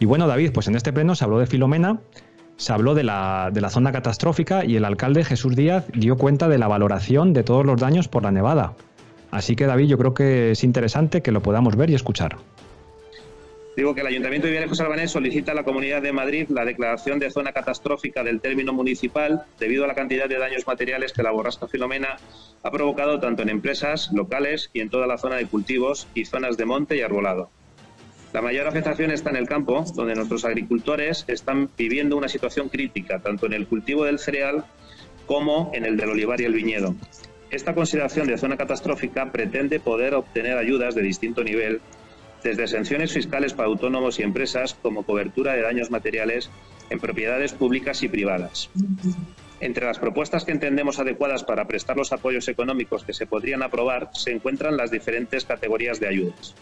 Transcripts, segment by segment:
Y bueno, David, pues en este pleno se habló de Filomena, se habló de la, de la zona catastrófica y el alcalde Jesús Díaz dio cuenta de la valoración de todos los daños por la nevada. Así que David, yo creo que es interesante que lo podamos ver y escuchar. Digo que el Ayuntamiento de Villarejo Salvanés solicita a la Comunidad de Madrid la declaración de zona catastrófica del término municipal debido a la cantidad de daños materiales que la borrasca Filomena ha provocado tanto en empresas locales y en toda la zona de cultivos y zonas de monte y arbolado. La mayor afectación está en el campo, donde nuestros agricultores están viviendo una situación crítica, tanto en el cultivo del cereal como en el del olivar y el viñedo. Esta consideración de zona catastrófica pretende poder obtener ayudas de distinto nivel desde exenciones fiscales para autónomos y empresas como cobertura de daños materiales en propiedades públicas y privadas. Entre las propuestas que entendemos adecuadas para prestar los apoyos económicos que se podrían aprobar se encuentran las diferentes categorías de ayudas.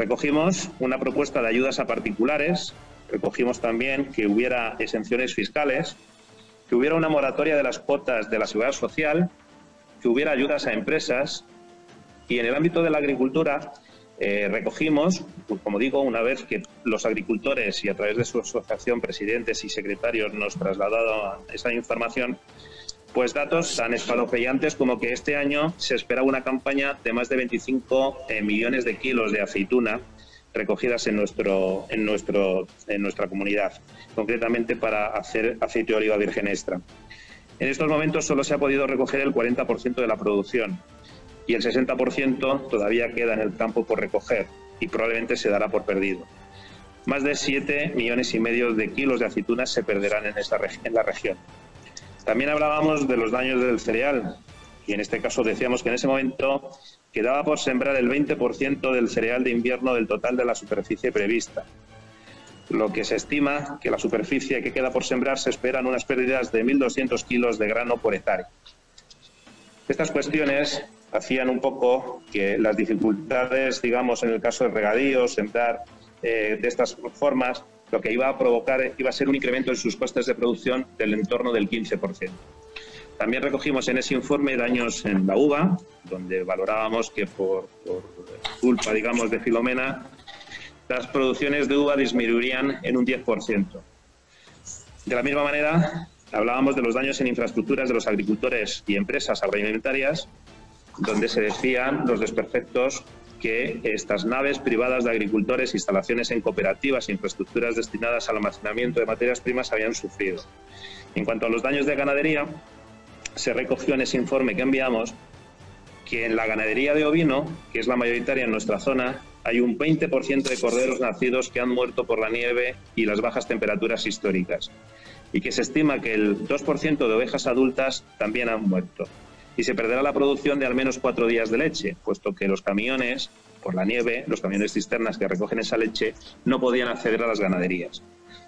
Recogimos una propuesta de ayudas a particulares, recogimos también que hubiera exenciones fiscales, que hubiera una moratoria de las cuotas de la seguridad social, que hubiera ayudas a empresas y en el ámbito de la agricultura eh, recogimos, pues, como digo, una vez que los agricultores y a través de su asociación, presidentes y secretarios nos trasladado esa información, pues datos tan escalofriantes como que este año se espera una campaña de más de 25 eh, millones de kilos de aceituna recogidas en, nuestro, en, nuestro, en nuestra comunidad, concretamente para hacer aceite de oliva virgen extra. En estos momentos solo se ha podido recoger el 40% de la producción y el 60% todavía queda en el campo por recoger y probablemente se dará por perdido. Más de 7 millones y medio de kilos de aceitunas se perderán en, esta en la región. También hablábamos de los daños del cereal y en este caso decíamos que en ese momento quedaba por sembrar el 20% del cereal de invierno del total de la superficie prevista. Lo que se estima que la superficie que queda por sembrar se esperan unas pérdidas de 1.200 kilos de grano por hectárea. Estas cuestiones hacían un poco que las dificultades, digamos, en el caso de regadíos, sembrar eh, de estas formas, lo que iba a provocar iba a ser un incremento en sus costes de producción del entorno del 15%. También recogimos en ese informe daños en la uva, donde valorábamos que por, por culpa, digamos, de Filomena, las producciones de uva disminuirían en un 10%. De la misma manera, hablábamos de los daños en infraestructuras de los agricultores y empresas agroalimentarias, donde se decían los desperfectos que estas naves privadas de agricultores, instalaciones en cooperativas e infraestructuras destinadas al almacenamiento de materias primas habían sufrido. En cuanto a los daños de ganadería, se recogió en ese informe que enviamos que en la ganadería de ovino, que es la mayoritaria en nuestra zona, hay un 20% de corderos nacidos que han muerto por la nieve y las bajas temperaturas históricas, y que se estima que el 2% de ovejas adultas también han muerto y se perderá la producción de al menos cuatro días de leche, puesto que los camiones, por la nieve, los camiones cisternas que recogen esa leche, no podían acceder a las ganaderías.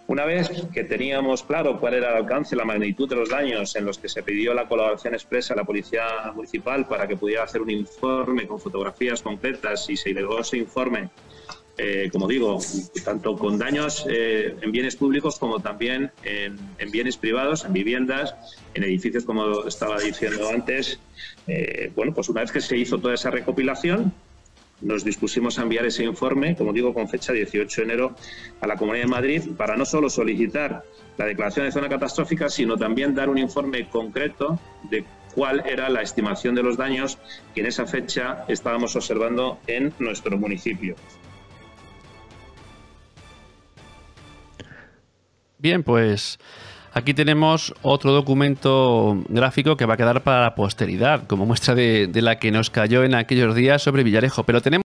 Una vez que teníamos claro cuál era el alcance, la magnitud de los daños en los que se pidió la colaboración expresa a la Policía Municipal para que pudiera hacer un informe con fotografías concretas y se entregó ese informe eh, como digo, tanto con daños eh, en bienes públicos como también en, bienes privados, en viviendas, en edificios, como estaba diciendo antes. Eh, bueno, pues una vez que se hizo toda esa recopilación, nos dispusimos a enviar ese informe, como digo, con fecha 18 de enero a la Comunidad de Madrid para no solo solicitar la declaración de zona catastrófica, sino también dar un informe concreto de cuál era la estimación de los daños que en esa fecha estábamos observando en nuestro municipio. Bien, pues aquí tenemos otro documento gráfico que va a quedar para la posteridad, como muestra de, la que nos cayó en aquellos días sobre Villarejo. Pero tenemos